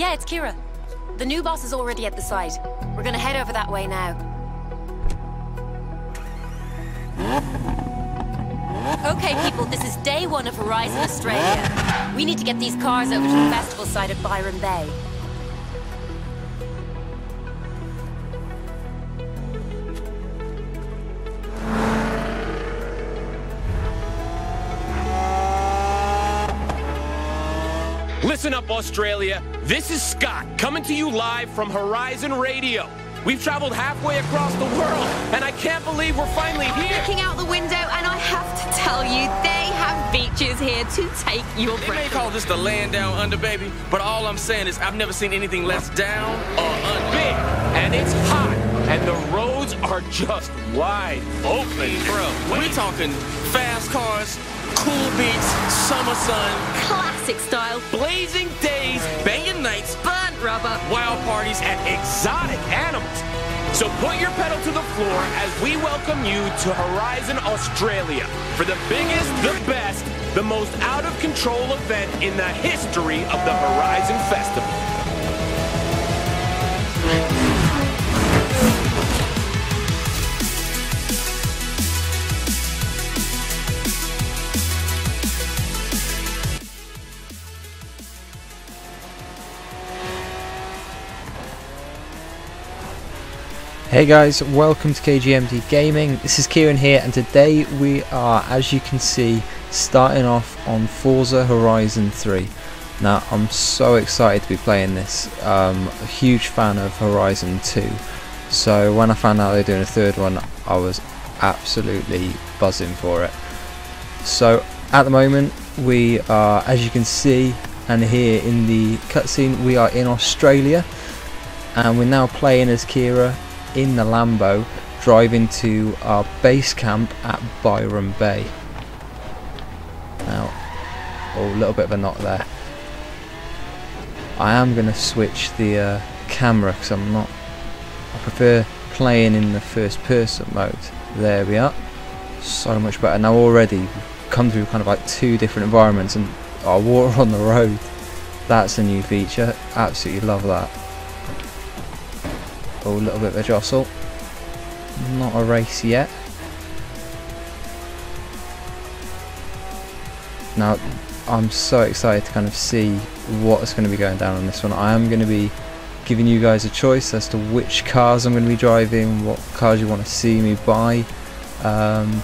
Yeah, it's Keira. The new boss is already at the site. We're gonna head over that way now. Okay, people, this is day one of Horizon Australia. We need to get these cars over to the festival site at Byron Bay. Listen up, Australia. This is Scott, coming to you live from Horizon Radio. We've traveled halfway across the world, and I can't believe we're finally here. Looking out the window, and I have to tell you, they have beaches here to take your breath. They breath. may call this the land down under, baby, but all I'm saying is I've never seen anything less down or under. Big, and it's hot, and the roads are just wide open. Bro, we're talking fast cars, cool beats, summer sun, Classic style, blazing days, banging nights, burnt rubber. wild parties, and exotic animals. So put your pedal to the floor as we welcome you to Horizon Australia for the biggest, the best, the most out of control event in the history of the Horizon Festival. Hey guys, welcome to KGMD Gaming. This is Kieran here, and today we are, as you can see, starting off on Forza Horizon 3. Now, I'm so excited to be playing this. Um, a huge fan of Horizon 2, so when I found out they're doing a third one, I was absolutely buzzing for it. So, at the moment, we are, as you can see and here in the cutscene, we are in Australia, and we're now playing as Keira in the Lambo driving to our base camp at Byron Bay. Now, oh, a little bit of a knock there. I am going to switch the uh, camera because I'm not. I prefer playing in the first person mode. There we are. So much better. Now already come through kind of like two different environments and our water on the road. That's a new feature. Absolutely love that. Oh, a little bit of a jostle. Not a race yet. Now, I'm so excited to kind of see what's going to be going down on this one. I am going to be giving you guys a choice as to which cars I'm going to be driving, what cars you want to see me buy. Um,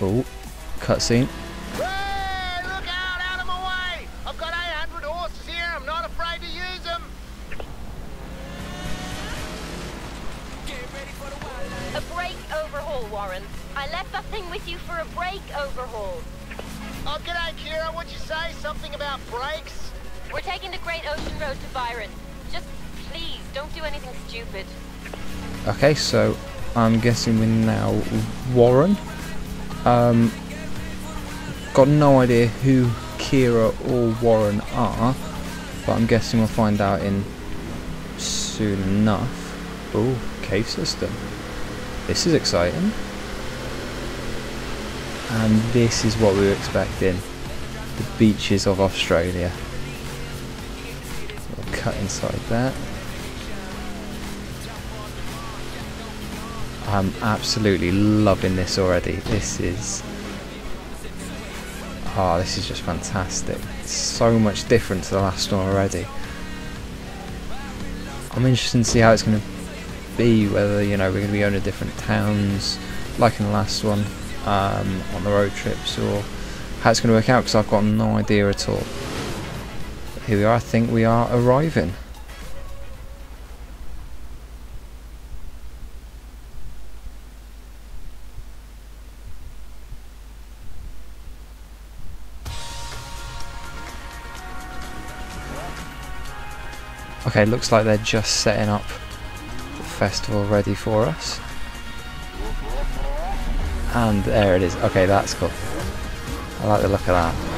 oh, cutscene. Anything stupid. Okay, so I'm guessing we're now Warren. Um, got no idea who Keira or Warren are, but I'm guessing we'll find out in soon enough. Oh, cave system. This is exciting. And this is what we were expecting. The beaches of Australia. We'll cut inside that. I'm absolutely loving this already. This is Oh, this is just fantastic. It's so much different to the last one already. I'm interested to see how it's going to be, whether, you know, we're going to be going to different towns, like in the last one, um, on the road trips, or how it's going to work out, because I've got no idea at all. Here we are, I think we are arriving. Okay, looks like they're just setting up the festival ready for us. And there it is. Okay, that's cool. I like the look of that.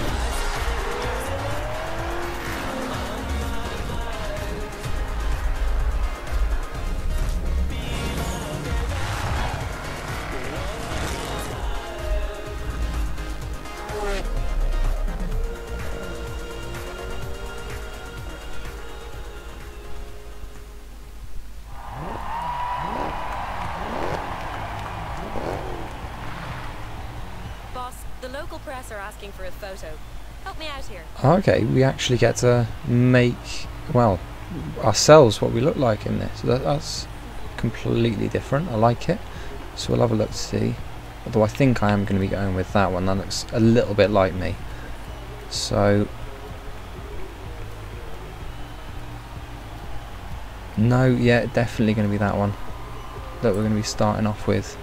The local press are asking for a photo. Help me out here. Okay, we actually get to make, well, ourselves what we look like in this. That, that's completely different. I like it. So we'll have a look to see. Although I think I am going to be going with that one. That looks a little bit like me. So... No, yeah, definitely going to be that one. That we're going to be starting off with.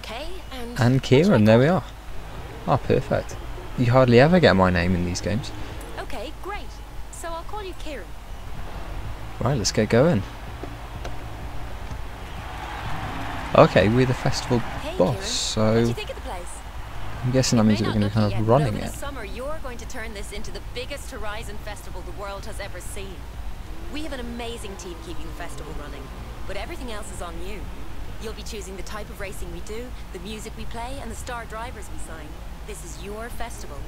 Okay, and... And Kieran, there we are. Ah, perfect. You hardly ever get my name in these games. Okay, great. So I'll call you Kieran. Right, let's get going. Okay, we're the festival Hey, boss, Kieran. So you think of the place? I'm guessing that means that we're going to be kind of yet, running it. summer, you're going to turn this into the biggest Horizon festival the world has ever seen. We have an amazing team keeping the festival running, but everything else is on you. You'll be choosing the type of racing we do, the music we play, and the star drivers we sign. This is your festival.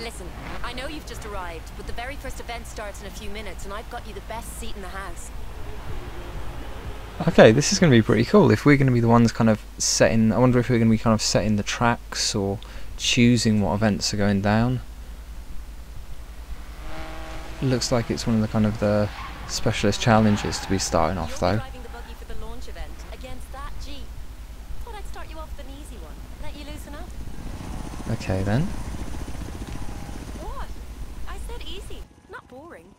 Listen, I know you've just arrived, but the very first event starts in a few minutes, and I've got you the best seat in the house. Okay, this is going to be pretty cool. If we're going to be the ones kind of setting, I wonder if we're going to be kind of setting the tracks or choosing what events are going down. Looks like it's one of the kind of the specialist challenges to be starting off though. driving the buggy for the launch event against that Jeep. Thought I'd start you off with an easy one. Let you loosen up. Okay then. What? I said easy, not boring.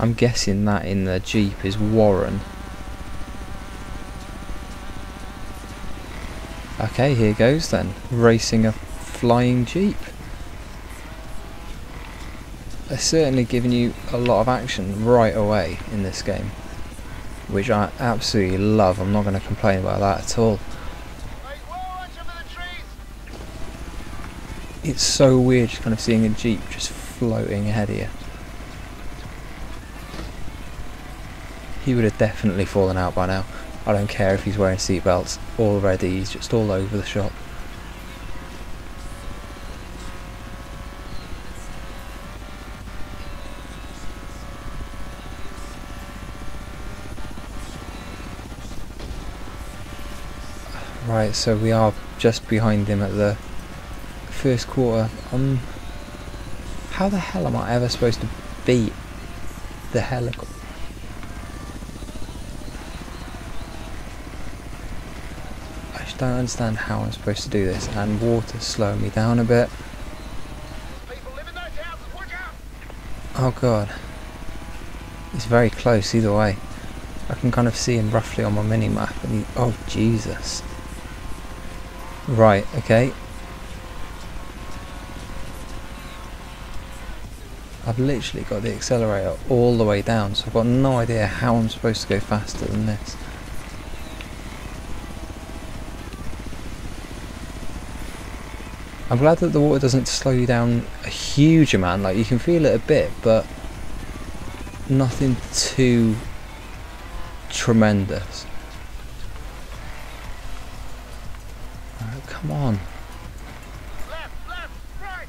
I'm guessing that in the Jeep is Warren. Okay, here goes then. Racing a flying Jeep. They're certainly giving you a lot of action right away in this game. Which I absolutely love. I'm not going to complain about that at all. It's so weird just kind of seeing a Jeep just floating ahead of you. He would have definitely fallen out by now. I don't care if he's wearing seatbelts already, he's just all over the shop. Right, so we are just behind him at the first quarter. Um, how the hell am I ever supposed to beat the helicopter? I just don't understand how I'm supposed to do this, and water's slowing me down a bit. Oh god. It's very close either way. I can kind of see him roughly on my mini map and he oh Jesus. Right, okay. I've literally got the accelerator all the way down, so I've got no idea how I'm supposed to go faster than this. I'm glad that the water doesn't slow you down a huge amount, like you can feel it a bit, but nothing too tremendous. Come on. Left, left, right!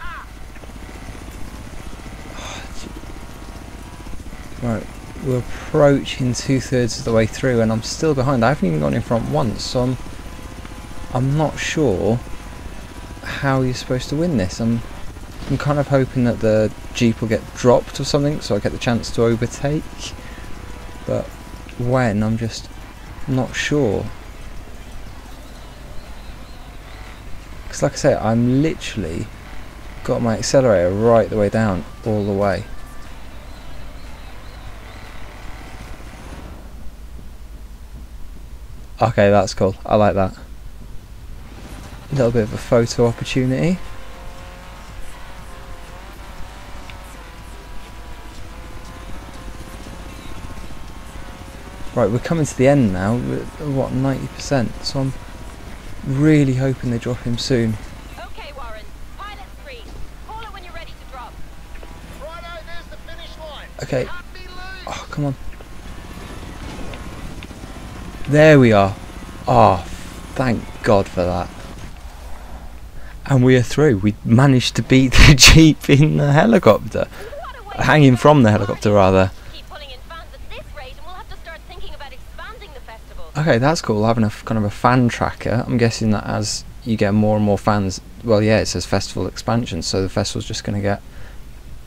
Ah! Right, we're approaching two thirds of the way through and I'm still behind. I haven't even gone in front once, so I'm, I'm not sure how you're supposed to win this. I'm, I'm kind of hoping that the Jeep will get dropped or something so I get the chance to overtake. But when, I'm just not sure. Because like I say, I'm literally got my accelerator right the way down, all the way. Okay, that's cool. I like that. A little bit of a photo opportunity. Right, we're coming to the end now. We're, at, what, 90%? So I'm really hoping they drop him soon. Okay, Warren. Pilot three. Call it when you're ready to drop. Righto, there's the finish line. Okay. Can't be loose! Oh, come on. There we are. Oh, thank God for that. And we are through. We managed to beat the Jeep in the helicopter. What a way Hanging from the helicopter, rather. Keep pulling in fans Okay, that's cool. Having a kind of a fan tracker. I'm guessing that as you get more and more fans, well, yeah, it says festival expansion, so the festival's just going to get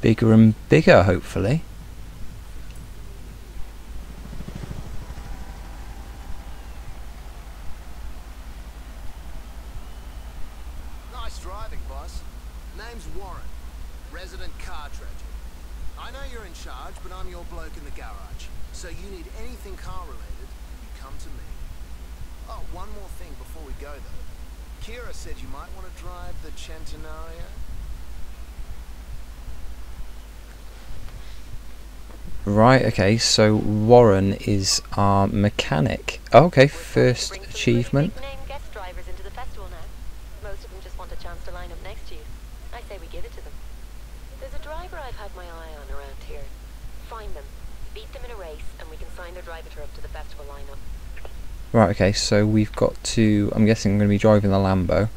bigger and bigger, hopefully. Nice driving, boss. Name's Warren. Resident car. I know you're in charge, but I'm your bloke in the garage. So you need anything car related, come to me. Oh, one more thing before we go though. Keira said you might want to drive the Centenario. Right, okay, so Warren is our mechanic. Oh, okay, first Bring achievement. big-name guest drivers into the festival now. Most of them just want a chance to line up next to you. I say we give it to them. There's a driver I've had my eye on around here. Find them, beat them in a race, and we can sign their driver up to the festival lineup. Right, okay, so we've got to. I'm guessing I'm going to be driving the Lambo,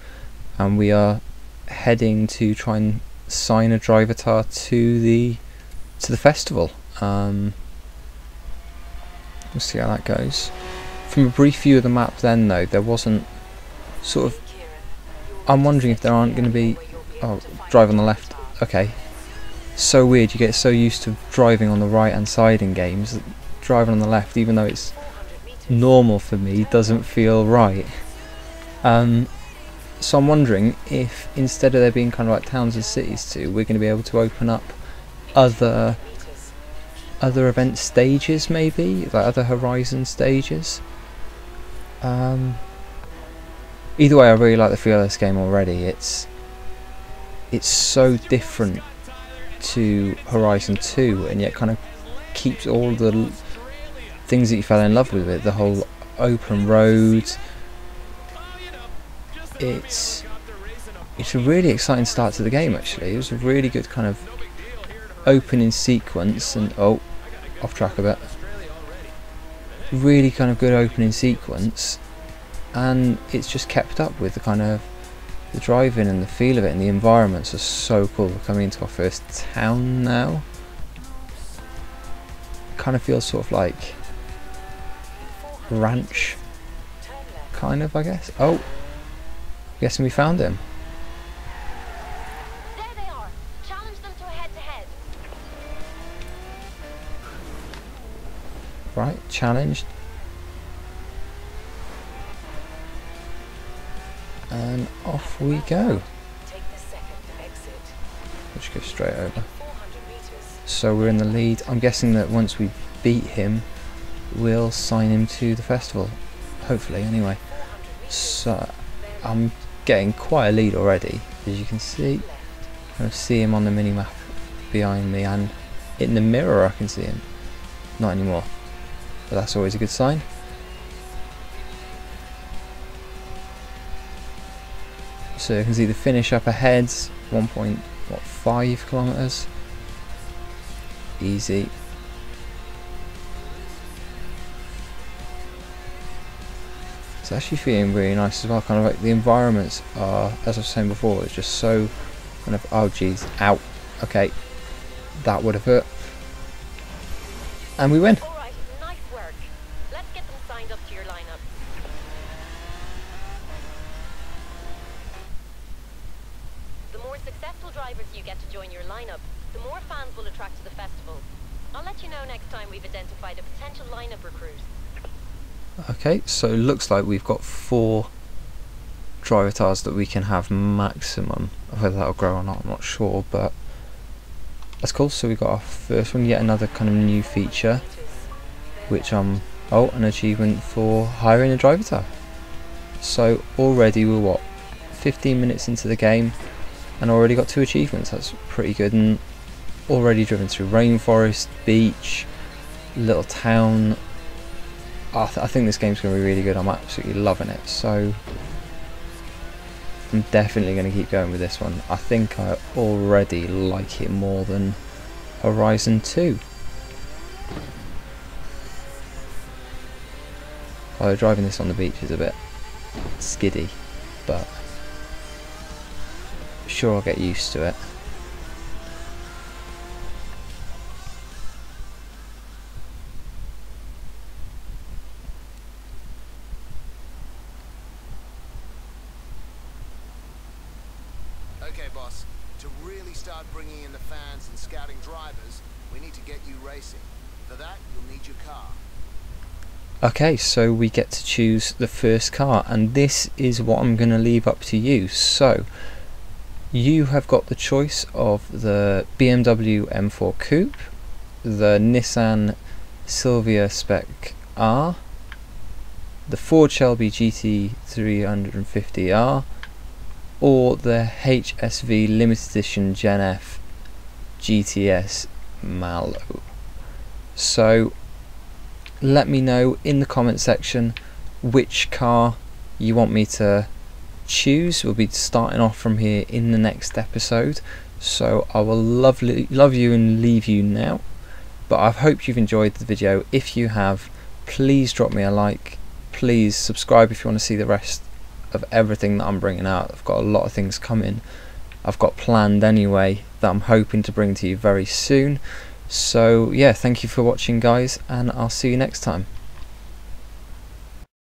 and we are heading to try and sign a driver tar to the to the festival. Um, we'll see how that goes. From a brief view of the map, then though, there wasn't sort of. I'm wondering if there aren't going to be. Oh, drive on the left. Okay. So weird. You get so used to driving on the right hand side in games. Driving on the left, even though it's normal for me, doesn't feel right. Um, so I'm wondering if instead of there being kind of like towns and cities too, we're going to be able to open up other other event stages, maybe like other Horizon stages. Um, either way, I really like the feel of this game already. It's it's so different to Horizon 2, and yet kind of keeps all the things that you fell in love with it. The whole open roads. It's it's a really exciting start to the game. Actually, it was a really good kind of opening sequence, and oh, off track a bit. Really kind of good opening sequence, and it's just kept up with the kind of the driving and the feel of it, and the environments are so cool. We're coming into our first town now. Kind of feels sort of like ranch, kind of, I guess. Oh, guessing we found him. There they are! Challenge them to a head-to-head. Right, challenged. And off we go. Take the second exit. Let's go straight over. So we're in the lead. I'm guessing that once we beat him, we'll sign him to the festival. Hopefully, anyway. So I'm getting quite a lead already, as you can see. I see him on the mini map behind me, and in the mirror I can see him. Not anymore, but that's always a good sign. So you can see the finish up ahead, 1.5 kilometers. Easy. It's actually feeling really nice as well. Kind of like the environments are, as I was saying before, it's just so kind of. Oh, geez, out. Okay, that would have hurt. And we win. Right, nice work. Let's get them signed up to your lineup. The more successful drivers you get to join your lineup, the more fans will attract to the festival. I'll let you know next time we've identified a potential lineup recruit. Okay, so it looks like we've got four driver tires that we can have maximum. Whether that'll grow or not, I'm not sure, but that's cool. So we got our first one, yet another kind of new feature, which um oh an achievement for hiring a driver. So already we're what 15 minutes into the game, and already got two achievements. That's pretty good, and already driven through rainforest, beach, little town, I, th- I think this game's going to be really good. I'm absolutely loving it. So I'm definitely going to keep going with this one. I think I already like it more than Horizon 2. Although driving this on the beach is a bit skiddy, but sure I'll get used to it. Okay, so we get to choose the first car, and this is what I'm going to leave up to you. So, you have got the choice of the BMW M4 Coupe, the Nissan Silvia Spec R, the Ford Shelby GT350R, or the HSV Limited Edition Gen F GTS Maloo. So, let me know in the comment section which car you want me to choose. We'll be starting off from here in the next episode. So I will lovely love you and leave you now. But I hope you've enjoyed the video. If you have, please drop me a like. Please subscribe if you want to see the rest of everything that I'm bringing out. I've got a lot of things coming. I've got planned anyway that I'm hoping to bring to you very soon. So yeah, thank you for watching guys and I'll see you next time.